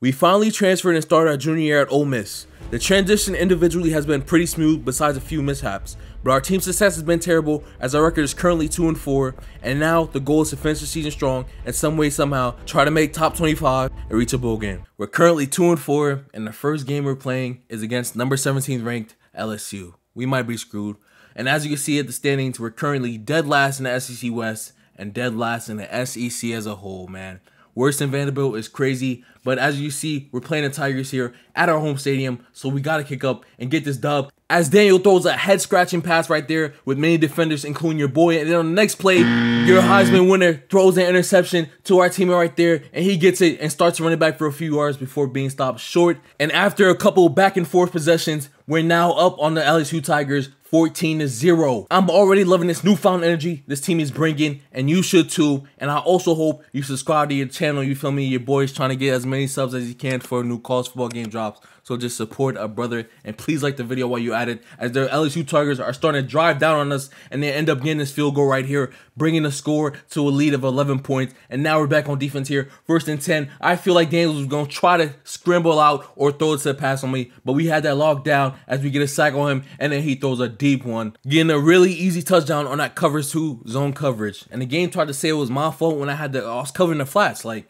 We finally transferred and started our junior year at Ole Miss. The transition individually has been pretty smooth besides a few mishaps, but our team success has been terrible as our record is currently 2 and 4, and now the goal is to finish the season strong and some way somehow try to make top 25 and reach a bowl game. We're currently 2 and 4, and the first game we're playing is against number 17 ranked LSU. We might be screwed. And as you can see at the standings, we're currently dead last in the SEC West and dead last in the SEC as a whole, man. Worse than Vanderbilt is crazy, but as you see, we're playing the Tigers here at our home stadium, so we gotta kick up and get this dub. As Daniel throws a head scratching pass right there with many defenders, including your boy, and then on the next play, your Heisman winner throws an interception to our teammate right there, and he gets it and starts running back for a few yards before being stopped short. And after a couple back and forth possessions, we're now up on the LSU Tigers 14 to 0. I'm already loving this newfound energy this team is bringing, and you should too. And I also hope you subscribe to your channel. You feel me? Your boy's trying to get as many subs as he can for new college football game drops. So just support a brother and please like the video while you at it as their LSU Tigers are starting to drive down on us and they end up getting this field goal right here, bringing the score to a lead of 11 points. And now we're back on defense here, first and 10. I feel like Daniels was going to try to scramble out or throw it to the pass on me, but we had that locked down as we get a sack on him and then he throws a deep one, getting a really easy touchdown on that cover two zone coverage. And the game tried to say it was my fault when I had the, I was covering the flats. Like,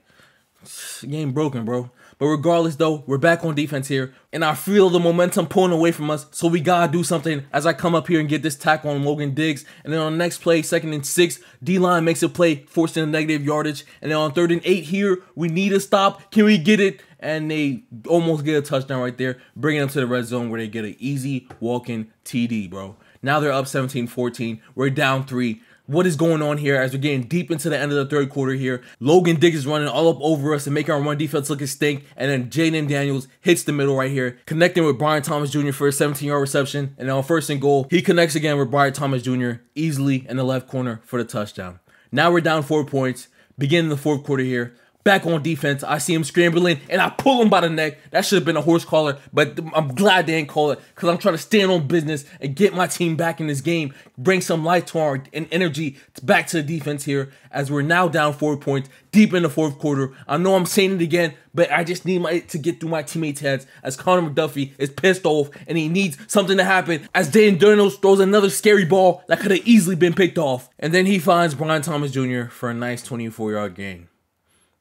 game broken, bro. But regardless, though, we're back on defense here, and I feel the momentum pulling away from us. So we gotta do something as I come up here and get this tackle on Logan Diggs. And then on the next play, second and six, D line makes a play, forcing a negative yardage. And then on third and eight here, we need a stop. Can we get it? And they almost get a touchdown right there, bringing them to the red zone where they get an easy walking TD, bro. Now they're up 17 14. We're down three what is going on here as we're getting deep into the end of the third quarter here. Logan Diggs is running all up over us and making our run defense look stink. And then Jayden Daniels hits the middle right here, connecting with Brian Thomas Jr. for a 17 yard reception. And on first and goal, he connects again with Brian Thomas Jr. easily in the left corner for the touchdown. Now we're down four points, beginning the fourth quarter here back on defense. I see him scrambling and I pull him by the neck. That should have been a horse collar, but I'm glad they didn't call it because I'm trying to stand on business and get my team back in this game, bring some light to our and energy back to the defense here as we're now down four points deep in the fourth quarter. I know I'm saying it again, but I just need my to get through my teammates' heads as Connor McDuffie is pissed off and he needs something to happen as Dan Daniels throws another scary ball that could have easily been picked off. And then he finds Brian Thomas Jr. for a nice 24 yard gain.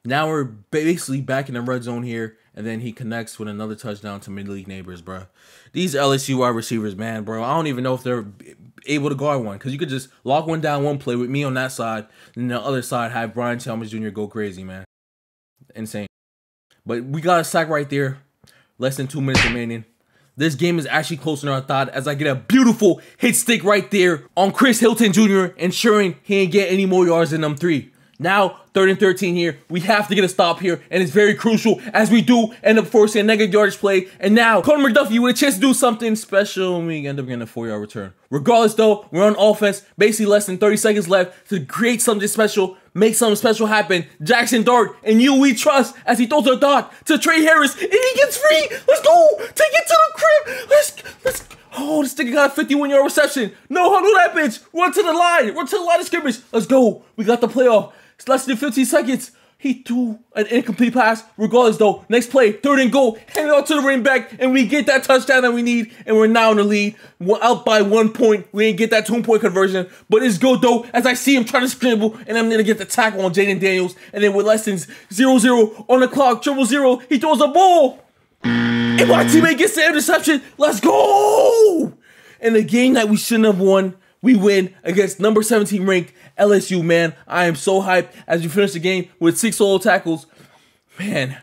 Now we're basically back in the red zone here, and then he connects with another touchdown to Malik Nabers, bro. These LSU wide receivers, man, bro. I don't even know if they're able to guard one because you could just lock one down, one play with me on that side, and the other side have Brian Chalmers Jr. go crazy, man. Insane. But we got a sack right there. Less than two minutes remaining. This game is actually closer than I thought as I get a beautiful hit stick right there on Chris Hilton Jr., ensuring he ain't get any more yards than them three. Now, third and 13 here. We have to get a stop here, and it's very crucial as we do end up forcing a negative yardage play. And now, Connor McDuffie with a chance to do something special, and we end up getting a four-yard return. Regardless, though, we're on offense, basically less than 30 seconds left to create something special, make something special happen. Jackson Dart and you we trust as he throws a dart to Tre Harris, and he gets free. Let's go! Take it to the crib. Let's let's. Oh, this nigga got a 51 yard reception. No, huddle that bitch. Run to the line. Run to the line of scrimmage. Let's go. We got the playoff. It's less than 15 seconds. He threw an incomplete pass. Regardless, though, next play, third and goal, hand it out to the running back, and we get that touchdown that we need, and we're now in the lead. We're out by one point. We didn't get that two-point conversion, but it's good, though, as I see him trying to scramble, and I'm going to get the tackle on Jayden Daniels, and then with less than 0-0 on the clock, triple zero, he throws a ball. And my teammate gets the interception. Let's go! In a game that we shouldn't have won, we win against number 17 ranked LSU, man. I am so hyped as we finish the game with six solo tackles. Man,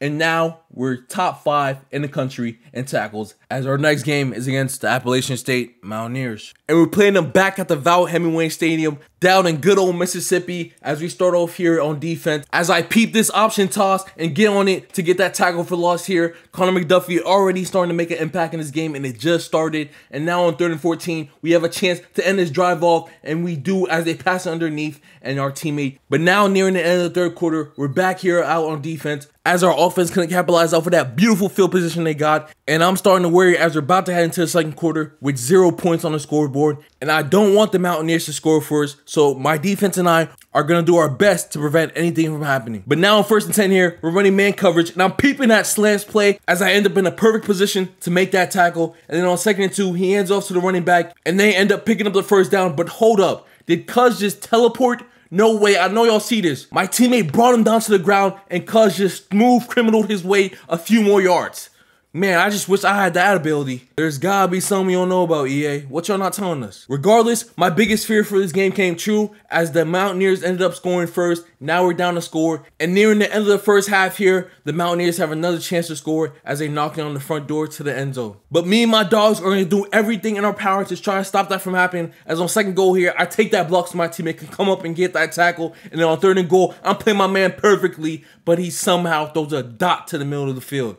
and now we're top five in the country in tackles as our next game is against the Appalachian State Mountaineers. And we're playing them back at the Vaught-Hemingway Stadium down in good old Mississippi as we start off here on defense. As I peep this option toss and get on it to get that tackle for loss here, Connor McDuffie already starting to make an impact in this game and it just started. And now on third and 14, we have a chance to end this drive off and we do as they pass underneath and our teammate. But now nearing the end of the third quarter, we're back here out on defense as our offense couldn't capitalize off of that beautiful field position they got. And I'm starting to worry as we're about to head into the second quarter with zero points on the scoreboard. And I don't want the Mountaineers to score first. So my defense and I are going to do our best to prevent anything from happening. But now on first and 10 here, we're running man coverage. And I'm peeping that slants play as I end up in a perfect position to make that tackle. And then on second and two, he hands off to the running back. And they end up picking up the first down. But hold up. Did Cuz just teleport no way. I know y'all see this. My teammate brought him down to the ground and Cuz just smooth criminaled his way a few more yards. Man, I just wish I had that ability. There's gotta be something you don't know about EA. What y'all not telling us? Regardless, my biggest fear for this game came true as the Mountaineers ended up scoring first. Now we're down to score. And nearing the end of the first half here, the Mountaineers have another chance to score as they knock on the front door to the end zone. But me and my dogs are gonna do everything in our power to try to stop that from happening. As on second goal here, I take that block so my teammate can come up and get that tackle. And then on third and goal, I'm playing my man perfectly, but he somehow throws a dot to the middle of the field.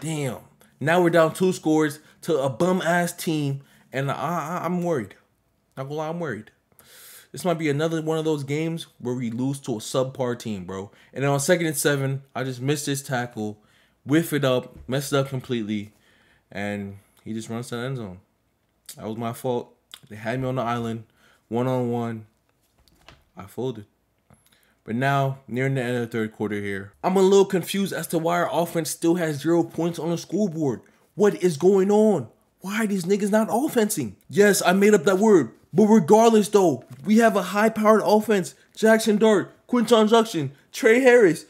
Damn. Now we're down two scores to a bum ass team, and I, I, am worried. Not gonna lie, I'm worried. This might be another one of those games where we lose to a subpar team, bro. And then on second and seven, I just missed this tackle, whiff it up, messed it up completely, and he just runs to the end zone. That was my fault. They had me on the island, one on one. I folded. But now, nearing the end of the third quarter here, I'm a little confused as to why our offense still has zero points on the scoreboard. What is going on? Why are these niggas not offensing? Yes, I made up that word. But regardless though, we have a high-powered offense. Jackson Dart, Quinshon Jackson, Tre Harris,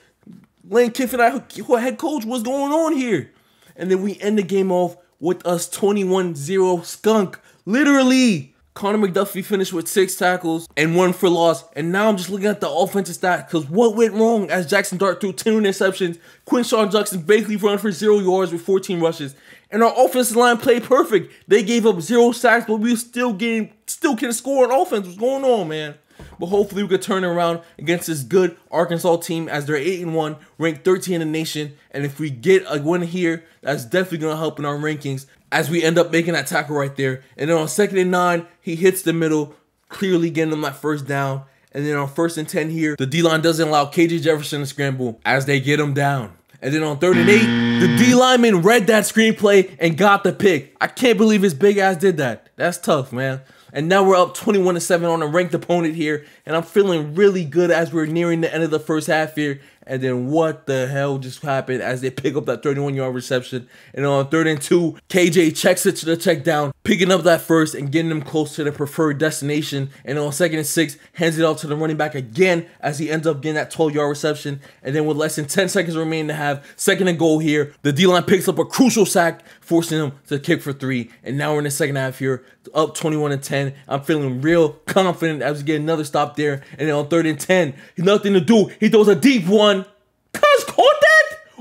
Lane Kiffin, our head coach, what's going on here? And then we end the game off with us 21-0 skunk. Literally. Connor McDuffie finished with six tackles and one for loss. And now I'm just looking at the offensive stat because what went wrong as Jackson Dart threw 10 interceptions. Quinshon Jackson basically run for zero yards with 14 rushes. And our offensive line played perfect. They gave up zero sacks, but we still getting still can score on offense. What's going on, man? But hopefully we could turn around against this good Arkansas team as they're 8 and 1, ranked 13 in the nation. And if we get a win here, that's definitely gonna help in our rankings as we end up making that tackle right there. And then on second and nine, he hits the middle, clearly getting them that first down. And then on first and 10 here, the D line doesn't allow KJ Jefferson to scramble as they get him down. And then on third and eight, the D lineman read that screenplay and got the pick. I can't believe his big ass did that. That's tough, man. And now we're up 21 to 7 on a ranked opponent here. And I'm feeling really good as we're nearing the end of the first half here. And then what the hell just happened as they pick up that 31 yard reception? And on third and two, KJ checks it to the check down, picking up that first and getting them close to their preferred destination. And on second and six, hands it off to the running back again as he ends up getting that 12 yard reception. And then with less than 10 seconds remaining to have, second and goal here, the D line picks up a crucial sack, forcing them to kick for three. And now we're in the second half here, up 21 and 10. I'm feeling real confident as we get another stop there. And then on third and 10, nothing to do. He throws a deep one?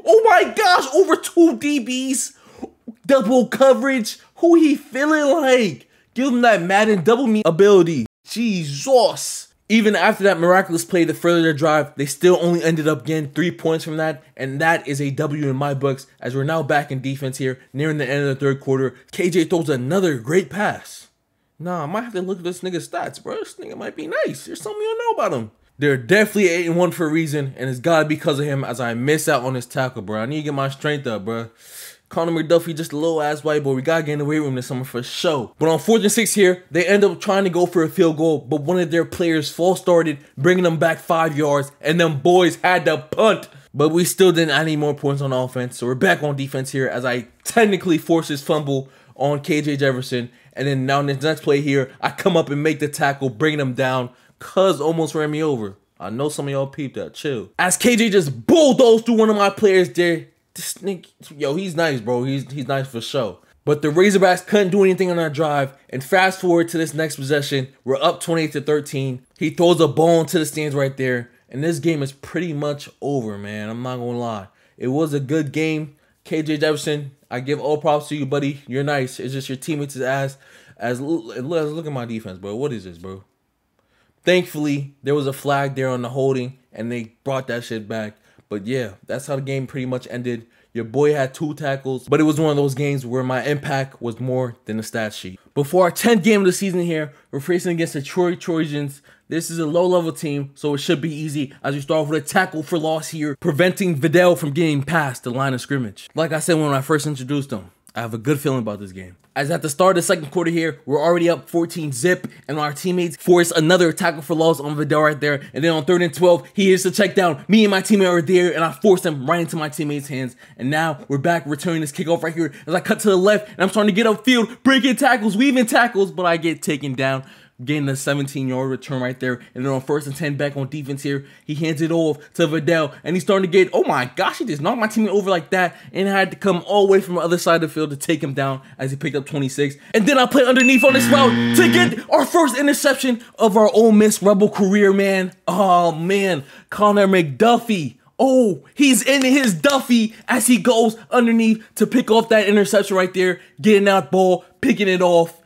Oh my gosh, over two DBs. Double coverage. Who he feeling like? Give him that Madden double me ability. Jesus. Even after that miraculous play to further their drive, they still only ended up getting three points from that, and that is a W in my books as we're now back in defense here, nearing the end of the third quarter. KJ throws another great pass. Nah, I might have to look at this nigga's stats, bro. This nigga might be nice. There's something you don't know about him. They're definitely 8 and 1 for a reason, and it's gotta be because of him as I miss out on his tackle, bro. I need to get my strength up, bro. Connor McDuffie, just a little ass white boy. We gotta get in the weight room this summer for sure. But on fourth and six here, they end up trying to go for a field goal, but one of their players false started, bringing them back five yards, and them boys had to punt. But we still didn't add any more points on offense, so we're back on defense here as I technically force his fumble on KJ Jefferson. And then now in this next play here, I come up and make the tackle, bringing them down. Cuz almost ran me over. I know some of y'all peeped that. Chill. As KJ just bulldozed through one of my players there. This nigga, yo, he's nice, bro. He's he's nice for sure. But the Razorbacks couldn't do anything on that drive. And fast forward to this next possession, we're up 28 to 13. He throws a bone to the stands right there. And this game is pretty much over, man. I'm not gonna lie. It was a good game. KJ Jefferson, I give all props to you, buddy. You're nice. It's just your teammates' ass. As look, look at my defense, bro. What is this, bro? Thankfully, there was a flag there on the holding, and they brought that shit back. But yeah, that's how the game pretty much ended. Your boy had two tackles, but it was one of those games where my impact was more than the stat sheet. Before our 10th game of the season here, we're facing against the Troy Trojans. This is a low level team, so it should be easy as we start off with a tackle for loss here, preventing Vidal from getting past the line of scrimmage. Like I said when I first introduced him, I have a good feeling about this game. As at the start of the second quarter here, we're already up 14 zip, and our teammates force another tackle for loss on Vidal right there. And then on third and 12, he hits the check down. Me and my teammate are there, and I force him right into my teammate's hands. And now we're back returning this kickoff right here as I cut to the left, and I'm starting to get upfield, breaking tackles, weaving tackles, but I get taken down getting a 17 yard return right there. And then on first and 10 back on defense here, he hands it off to Vidal and he's starting to get, oh my gosh, he just knocked my teammate over like that. And I had to come all the way from the other side of the field to take him down as he picked up 26. And then I play underneath on this route to get our first interception of our Ole Miss Rebel career, man. Oh man, Connor McDuffie. Oh, he's in his Duffy as he goes underneath to pick off that interception right there, getting that ball, picking it off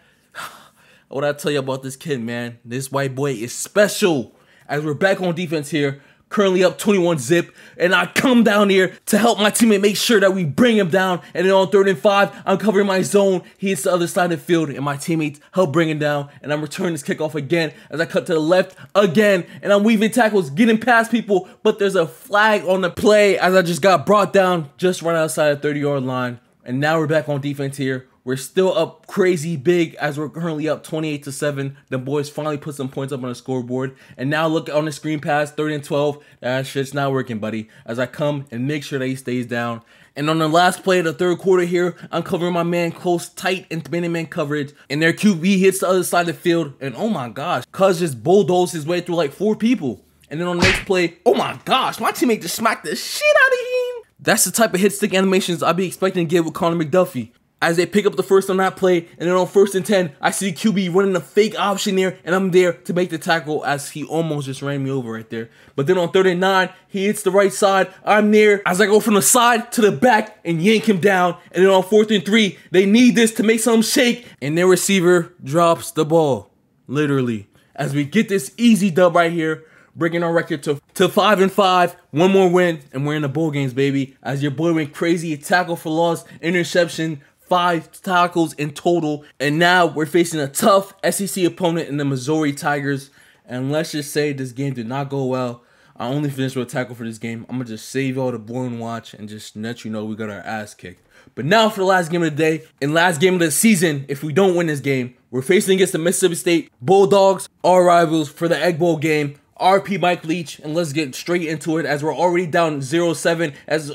what I tell you about this kid, man. This white boy is special. As we're back on defense here, currently up 21 zip, and I come down here to help my teammate make sure that we bring him down. And then on third and five, I'm covering my zone. He hits the other side of the field, and my teammates help bring him down. And I'm returning this kickoff again as I cut to the left again, and I'm weaving tackles, getting past people. But there's a flag on the play as I just got brought down just right outside the 30 yard line. And now we're back on defense here. We're still up crazy big as we're currently up 28 to 7. The boys finally put some points up on the scoreboard. And now look on the screen pass, 30 and 12. That shit's not working, buddy. As I come and make sure that he stays down. And on the last play of the third quarter here, I'm covering my man close, tight, and man coverage. And their QB hits the other side of the field. And oh my gosh, Cuz just bulldozed his way through like four people. And then on the next play, oh my gosh, my teammate just smacked the shit out of him. That's the type of hit stick animations I'd be expecting to get with Connor McDuffie as they pick up the first on that play, and then on first and 10, I see QB running a fake option there, and I'm there to make the tackle as he almost just ran me over right there. But then on third and nine, he hits the right side. I'm there as I go from the side to the back and yank him down. And then on fourth and three, they need this to make some shake, and their receiver drops the ball. Literally. As we get this easy dub right here, bringing our record to, to five and five, one more win, and we're in the bowl games, baby. As your boy went crazy, tackle for loss, interception, five tackles in total. And now we're facing a tough SEC opponent in the Missouri Tigers. And let's just say this game did not go well. I only finished with a tackle for this game. I'm going to just save y'all the boring watch and just let you know we got our ass kicked. But now for the last game of the day, and last game of the season, if we don't win this game, we're facing against the Mississippi State Bulldogs, our rivals for the Egg Bowl game. RP Mike Leach, and let's get straight into it as we're already down 0-7 as...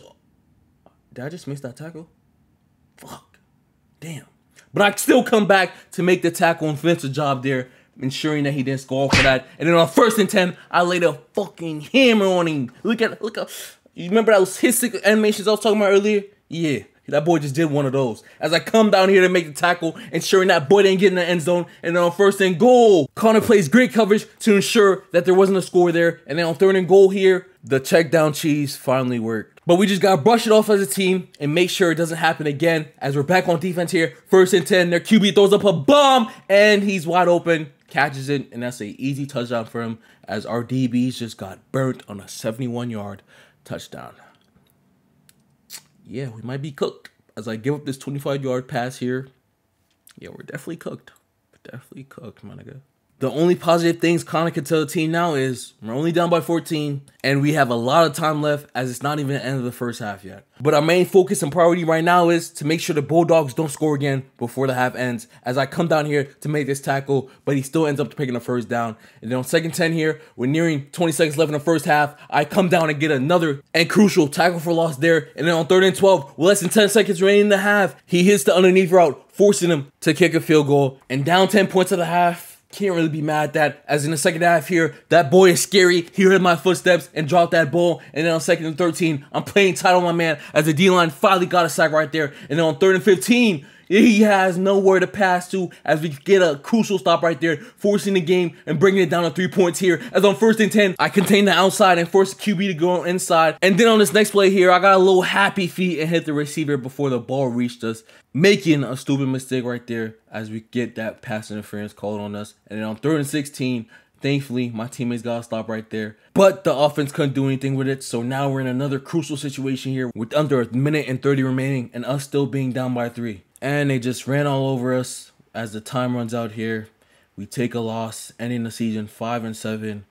Did I just miss that tackle? Fuck. Damn. But I still come back to make the tackle and finish the job there, ensuring that he didn't score for that. And then on first and 10, I laid a fucking hammer on him. Look at, look at, you remember those hit animations I was talking about earlier? Yeah. That boy just did one of those. As I come down here to make the tackle, ensuring that boy didn't get in the end zone. And then on first and goal, Connor plays great coverage to ensure that there wasn't a score there. And then on third and goal here, the check down cheese finally worked. But we just got to brush it off as a team and make sure it doesn't happen again as we're back on defense here. First and 10, their QB throws up a bomb and he's wide open, catches it, and that's an easy touchdown for him as our DBs just got burnt on a 71 yard touchdown. Yeah, we might be cooked as I give up this 25 yard pass here. Yeah, we're definitely cooked. Definitely cooked, my nigga. The only positive things Connor can tell the team now is we're only down by 14 and we have a lot of time left as it's not even the end of the first half yet. But our main focus and priority right now is to make sure the Bulldogs don't score again before the half ends as I come down here to make this tackle, but he still ends up picking the first down. And then on second 10 here, we're nearing 20 seconds left in the first half. I come down and get another and crucial tackle for loss there. And then on third and 12, with less than 10 seconds remaining in the half, he hits the underneath route, forcing him to kick a field goal. And down 10 points of the half, can't really be mad at that. As in the second half here, that boy is scary. He heard my footsteps and dropped that ball. And then on second and 13, I'm playing tight on my man as the D-line finally got a sack right there. And then on third and 15, he has nowhere to pass to as we get a crucial stop right there, forcing the game and bringing it down to three points here. As on first and 10, I contain the outside and force QB to go inside. And then on this next play here, I got a little happy feet and hit the receiver before the ball reached us, making a stupid mistake right there as we get that pass interference called on us. And then on third and 16, Thankfully, my teammates got a stop right there. But the offense couldn't do anything with it. So now we're in another crucial situation here with under a minute and 30 remaining and us still being down by three and they just ran all over us as the time runs out here. We take a loss, ending the season 5 and 7.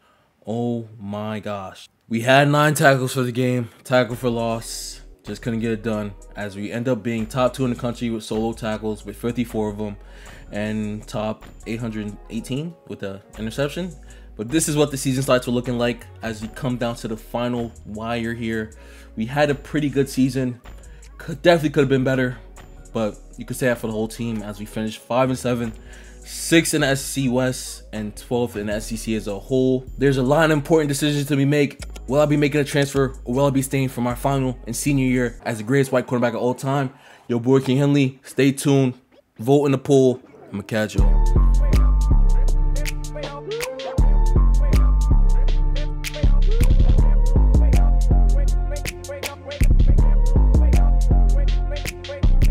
Oh my gosh. We had 9 tackles for the game, tackle for loss. Just couldn't get it done as we end up being top 2 in the country with solo tackles with 54 of them and top 818 with the interception. But this is what the season slides were looking like as we come down to the final wire here. We had a pretty good season. Could, definitely could have been better, but you could say that for the whole team as we finished 5 and 7 six in the SEC West and 12th in the SEC as a whole. There's a lot of important decisions to be made. Will I be making a transfer or will I be staying for my final and senior year as the greatest white quarterback of all time? Your boy King Hinley. Stay tuned. Vote in the poll. I'm going to catch you